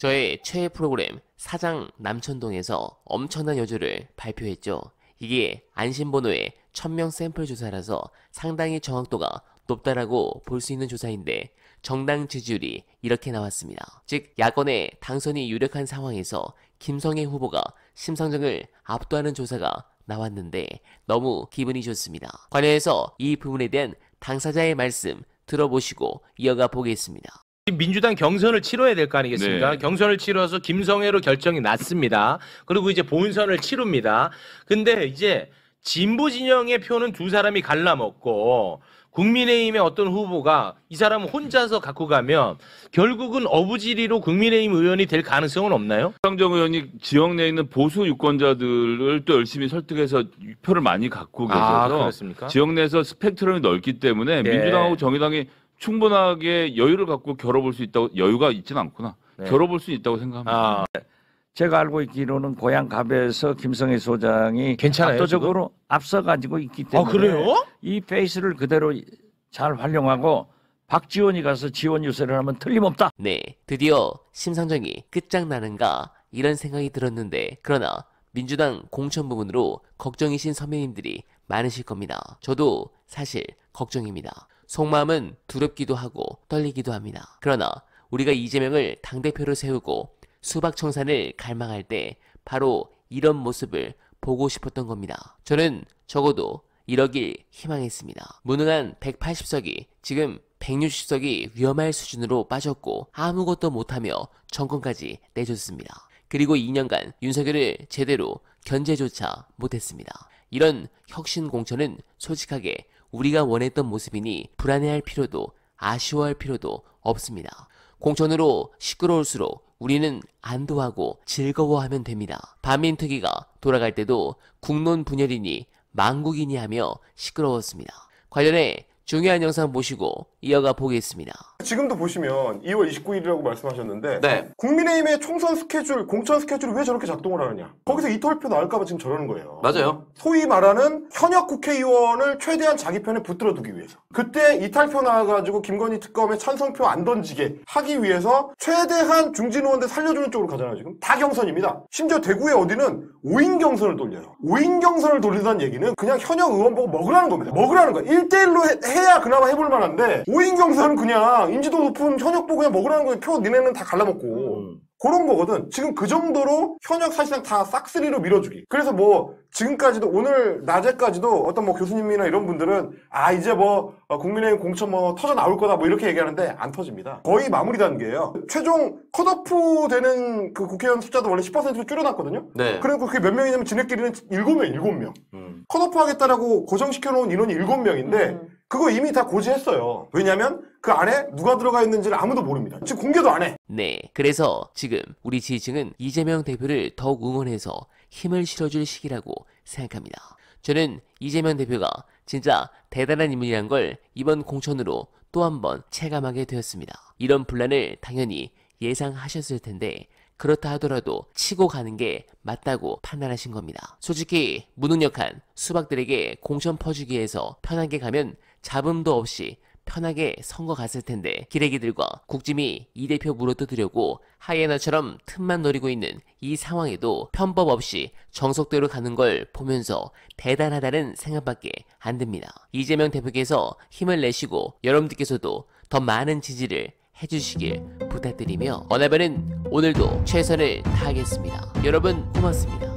저의 최애 프로그램 사장 남천동에서 엄청난 여주를 발표했죠. 이게 안심번호의 1000명 샘플 조사라서 상당히 정확도가 높다라고 볼 수 있는 조사인데 정당 지지율이 이렇게 나왔습니다. 즉 야권의 당선이 유력한 상황에서 김성애 후보가 심상정을 압도하는 조사가 나왔는데 너무 기분이 좋습니다. 관련해서 이 부분에 대한 당사자의 말씀 들어보시고 이어가 보겠습니다. 민주당 경선을 치러야 될 거 아니겠습니까? 네. 경선을 치러서 김성애로 결정이 났습니다. 그리고 이제 본선을 치릅니다. 근데 이제 진보 진영의 표는 두 사람이 갈라먹고 국민의힘의 어떤 후보가 이 사람은 혼자서 갖고 가면 결국은 어부지리로 국민의힘 의원이 될 가능성은 없나요? 상정 의원이 지역 내에 있는 보수 유권자들을 또 열심히 설득해서 표를 많이 갖고 계셔서 아? 지역 내에서 스펙트럼이 넓기 때문에 네. 민주당하고 정의당이 충분하게 여유를 갖고 겨뤄볼 수 있다고 여유가 있지는 않구나. 네. 겨뤄볼 수 있다고 생각합니다. 아, 제가 알고 있기로는 고향 갑에서 김성애 소장이 괜찮아요, 압도적으로 앞서가지고 있기 때문에 아 그래요? 이 페이스를 그대로 잘 활용하고 박지원이 가서 지원 유세를 하면 틀림없다. 네, 드디어 심상정이 끝장나는가 이런 생각이 들었는데 그러나 민주당 공천 부분으로 걱정이신 선배님들이 많으실 겁니다. 저도 사실 걱정입니다. 속마음은 두렵기도 하고 떨리기도 합니다. 그러나 우리가 이재명을 당대표로 세우고 수박 청산을 갈망할 때 바로 이런 모습을 보고 싶었던 겁니다. 저는 적어도 1억일 희망했습니다. 무능한 180석이 지금 160석이 위험할 수준으로 빠졌고 아무것도 못하며 정권까지 내줬습니다. 그리고 2년간 윤석열을 제대로 견제조차 못했습니다. 이런 혁신 공천은 솔직하게 우리가 원했던 모습이니 불안해할 필요도 아쉬워할 필요도 없습니다. 공천으로 시끄러울수록 우리는 안도하고 즐거워하면 됩니다. 반민특위가 돌아갈 때도 국론 분열이니 망국이니 하며 시끄러웠습니다. 관련해 중요한 영상 보시고 이어가 보겠습니다. 지금도 보시면 2월 29일이라고 말씀하셨는데 네. 국민의힘의 총선 스케줄, 공천 스케줄이 왜 저렇게 작동을 하느냐? 거기서 이탈표 나올까봐 지금 저러는 거예요. 맞아요. 소위 말하는 현역 국회의원을 최대한 자기 편에 붙들어 두기 위해서. 그때 이탈표 나와가지고 김건희 특검에 찬성표 안 던지게 하기 위해서 최대한 중진 의원들 살려주는 쪽으로 가잖아요, 지금. 다 경선입니다. 심지어 대구에 어디는 5인 경선을 돌려요. 5인 경선을 돌린다는 얘기는 그냥 현역 의원 보고 먹으라는 겁니다. 먹으라는 거예요. 1대1로 해야 그나마 해볼 만한데 5인 경선은 그냥 인지도 높은 현역 보고 그냥 먹으라는 거예요. 표 니네는 다 갈라먹고. 그런 거거든. 지금 그 정도로 현역 사실상 다 싹쓸이로 밀어주기. 그래서 뭐 지금까지도 오늘 낮에까지도 어떤 뭐 교수님이나 이런 분들은 아 이제 뭐 어, 국민의힘 공천 뭐 터져 나올 거다 뭐 이렇게 얘기하는데 안 터집니다. 거의 마무리 단계예요. 최종 컷오프 되는 그 국회의원 숫자도 원래 10%로 줄여놨거든요. 네. 그리고 그게 몇 명이냐면 지네끼리는 7명, 7명. 음. 컷오프 하겠다라고 고정시켜 놓은 인원이 7명인데 그거 이미 다 고지했어요. 왜냐면 그 안에 누가 들어가 있는지를 아무도 모릅니다. 지금 공개도 안 해. 네, 그래서 지금 우리 지지층은 이재명 대표를 더욱 응원해서 힘을 실어줄 시기라고 생각합니다. 저는 이재명 대표가 진짜 대단한 인물이란 걸 이번 공천으로 또 한 번 체감하게 되었습니다. 이런 분란을 당연히 예상하셨을 텐데 그렇다 하더라도 치고 가는 게 맞다고 판단하신 겁니다. 솔직히 무능력한 수박들에게 공천 퍼주기 위해서 편하게 가면 잡음도 없이 편하게 선거 갔을 텐데 기레기들과 국짐이 이 대표 물어뜯으려고 하이에나처럼 틈만 노리고 있는 이 상황에도 편법 없이 정석대로 가는 걸 보면서 대단하다는 생각밖에 안 듭니다. 이재명 대표께서 힘을 내시고 여러분들께서도 더 많은 지지를 해주시길 부탁드리며 어나별은 오늘도 최선을 다하겠습니다. 여러분 고맙습니다.